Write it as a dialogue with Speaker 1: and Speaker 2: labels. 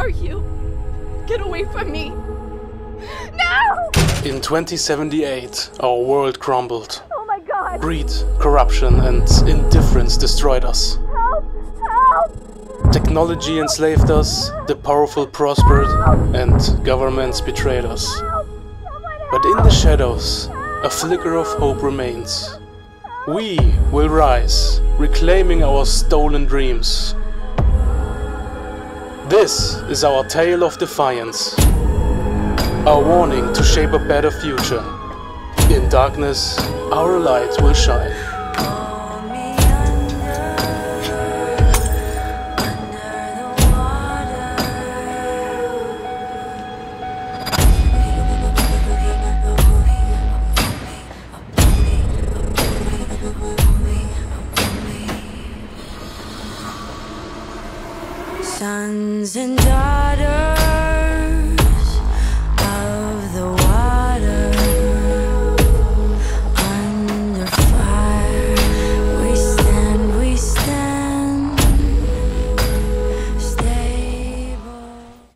Speaker 1: are you? Get away from me. No!
Speaker 2: In 2078, our world crumbled.
Speaker 1: Oh my god!
Speaker 2: Greed, corruption, and indifference destroyed us.
Speaker 1: Help! Help!
Speaker 2: Technology enslaved us, the powerful prospered, and governments betrayed us.
Speaker 1: Help!
Speaker 2: But in the shadows, a flicker of hope remains. We will rise, reclaiming our stolen dreams. This is our tale of defiance. Our warning to shape a better future. In darkness, our light will shine.
Speaker 3: Sons and daughters